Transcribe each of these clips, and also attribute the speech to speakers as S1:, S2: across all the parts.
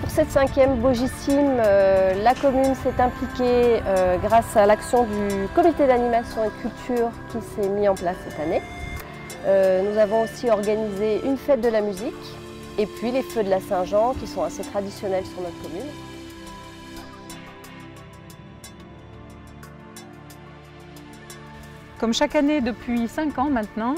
S1: Pour cette cinquième Bogissime, euh, la commune s'est impliquée euh, grâce à l'action du comité d'animation et culture qui s'est mis en place cette année. Euh, nous avons aussi organisé une fête de la musique et puis les feux de la Saint-Jean qui sont assez traditionnels sur notre commune.
S2: Comme chaque année depuis 5 ans maintenant,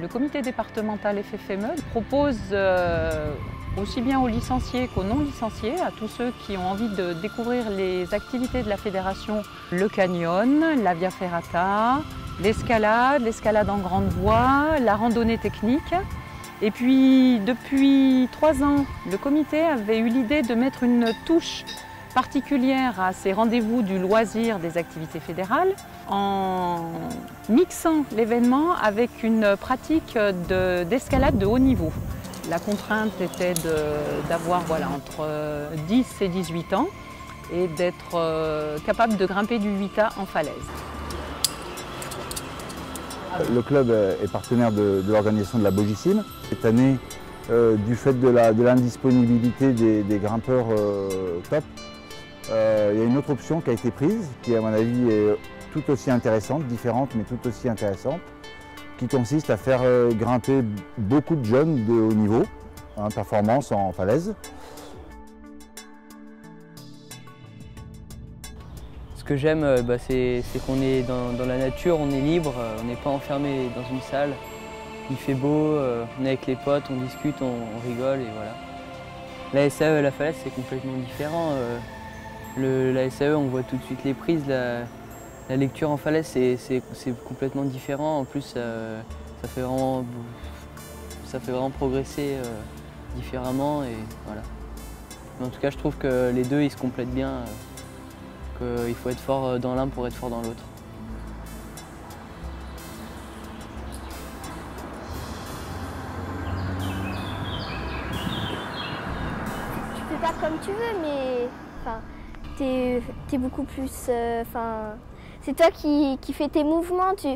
S2: le comité départemental FFME propose euh, aussi bien aux licenciés qu'aux non licenciés, à tous ceux qui ont envie de découvrir les activités de la fédération, le canyon, la via ferrata, l'escalade, l'escalade en grande voie, la randonnée technique. Et puis depuis trois ans, le comité avait eu l'idée de mettre une touche particulière à ces rendez-vous du loisir des activités fédérales en mixant l'événement avec une pratique de- d'escalade de, haut niveau. La contrainte était d'avoir voilà, entre 10 et 18 ans et d'être euh, capable de grimper du 8A en falaise.
S3: Le club est partenaire de, l'organisation de la Bogissime. Cette année, euh, du fait de l'indisponibilité des, grimpeurs euh, top, euh, il y a une autre option qui a été prise, qui à mon avis est tout aussi intéressante, différente mais tout aussi intéressante, qui consiste à faire grimper beaucoup de jeunes de haut niveau, en performance en falaise.
S4: Ce que j'aime, euh, bah, c'est qu'on est dans, la nature, on est libre, euh, on n'est pas enfermé dans une salle. Il fait beau, euh, on est avec les potes, on discute, on, rigole voilà. La SAE et la falaise, c'est complètement différent. Le- la SAE, on voit tout de suite les prises. La, lecture en falaise, c'est- complètement différent. En plus, ça, fait vraiment, ça fait progresser différemment et en tout cas, je trouve que les deux, ils se complètent bien. Qu'il faut être fort euh, dans l'un pour être fort dans l'autre.
S5: tu fais pas comme tu veux, mais enfin, t'es es beaucoup plus. euh, Enfin, c'est toi qui, qui fais tes mouvements. Tu,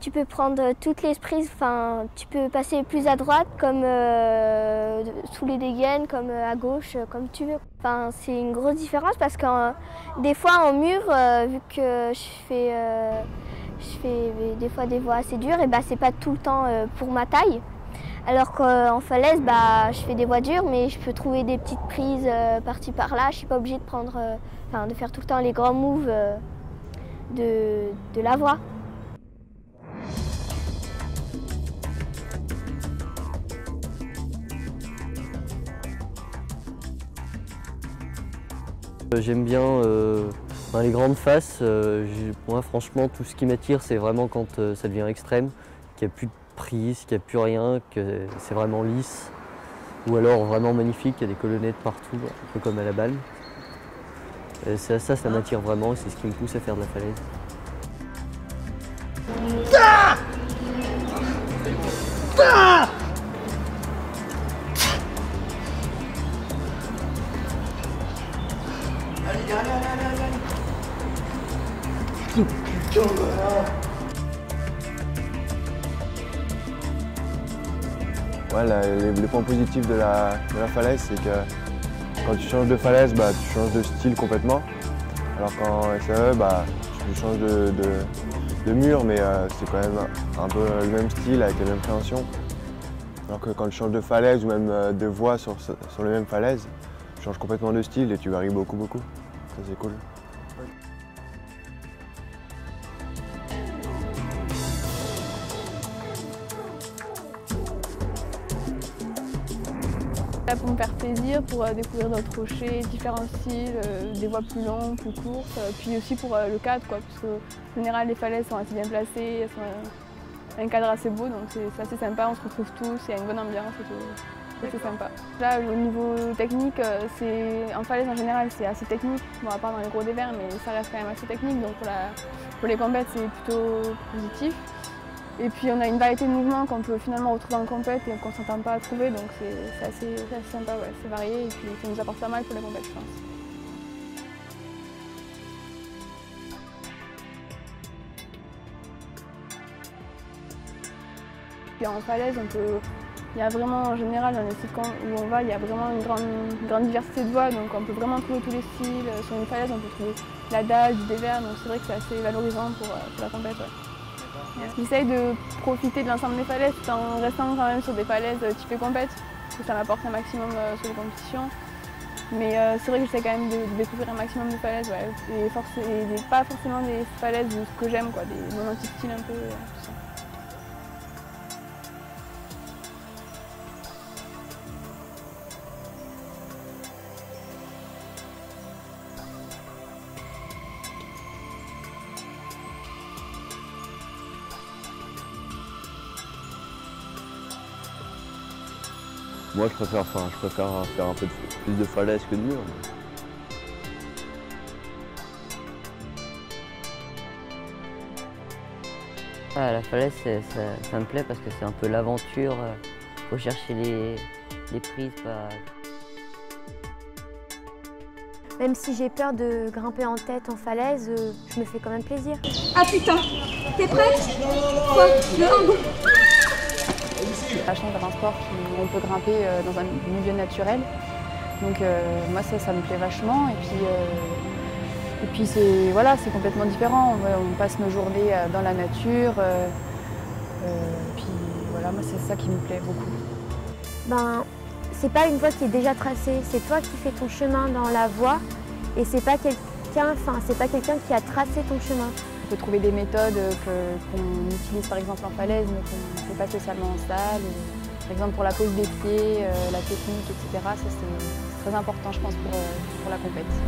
S5: tu peux prendre toutes les prises. Enfin, tu peux passer plus à droite, comme euh, sous les dégaines, comme euh, à gauche, euh, comme tu veux. Enfin, c'est une grosse différence parce que euh, des fois en mur, euh, vu que je fais, euh, je fais des fois des voies assez dures, et bah c'est pas tout le temps euh, pour ma taille. Alors qu'en falaise, bah, je fais des voies dures, mais je peux trouver des petites prises euh, par-ci par-là. Je suis pas obligée de prendre, euh, enfin, de faire tout le temps les grands moves euh, de, de la voie.
S4: J'aime bien euh, les grandes faces. euh, moi, franchement, tout ce qui m'attire, c'est vraiment quand euh, ça devient extrême, qu'il n'y a plus de prise, qu'il n'y a plus rien, que c'est vraiment lisse. Ou alors vraiment magnifique, il y a des colonnettes partout, un peu comme à la balle. Euh, ça, ça, ça m'attire vraiment et c'est ce qui me pousse à faire de la falaise.
S6: Ouais, la- les, points positifs de la, la falaise, c'est que quand tu changes de falaise, bah, tu changes de style complètement. Alors qu'en SAE, bah, tu changes de, mur, mais euh, c'est quand même un peu le même style avec les mêmes préhensions. Alors que quand tu changes de falaise ou même euh, de voie sur, sur les mêmes falaises, tu changes complètement de style et tu varies beaucoup, beaucoup. Ça, c'est cool.
S7: Là, pour me faire plaisir, pour euh, découvrir d'autres rochers, différents styles, euh, des voies plus longues, plus courtes, euh, puis aussi pour le cadre, quoi, parce que en général les falaises sont assez bien placées, elles sont un cadre assez beau, donc c'est assez sympa, on se retrouve tous, il y a une bonne ambiance et tout. C'est sympa. Là, au niveau technique, c'est en falaise en général, c'est assez technique. Bon, à part dans les gros dévers, mais ça reste quand même assez technique. Donc pour, la- pour les compètes, c'est plutôt positif. Et puis on a une variété de mouvements qu'on peut finalement retrouver en compète et qu'on ne s'entend pas à trouver, donc c'est assez, sympa, ouais, c'est varié et puis ça nous apporte pas mal pour les compètes, je pense. En falaise, on peut, il y a vraiment en général dans les sites où on va, il y a vraiment une grande, grande diversité de voies, donc on peut vraiment trouver tous les styles. Sur une falaise, on peut trouver la dalle, du dévers, donc c'est vrai que c'est assez valorisant pour, pour la compète. J'essaye de profiter de l'ensemble des falaises tout en restant quand même sur des falaises type compète, parce que ça m'apporte un maximum sur les compétitions. Mais euh, c'est vrai que j'essaie quand même de, de, découvrir un maximum de falaises, et, pas forcément des falaises de ce que j'aime, des mon anti-style un peu, tout ça.
S8: Moi, je préfère, enfin, je préfère faire un peu de, plus de falaise que de mur. Mais...
S9: Ah, la falaise, ça, ça, me plaît parce que c'est un peu l'aventure. faut chercher les, les prises. Pas...
S10: Même si j'ai peur de grimper en tête en falaise, je me fais quand même plaisir.
S11: Ah putain T'es prête? Quoi? Le
S7: un sport où on peut grimper dans un milieu naturel. Donc euh, moi ça, ça me plaît vachement. Et puis, euh, puis c'est voilà, complètement différent. On, passe nos journées dans la nature. Euh, puis voilà, moi c'est ça qui me plaît beaucoup.
S10: Ben, c'est pas une voie qui est déjà tracée, c'est toi qui fais ton chemin dans la voie et c'est pas quelqu'un, c'est pas quelqu'un qui a tracé ton chemin
S7: peut trouver des méthodes euh, qu'on utilise par exemple en falaise mais qu'on ne fait pas spécialement en salle. Par exemple pour la pose des pieds, euh, la technique, etc. Ça c'est très important je pense pour, euh, pour la compétition.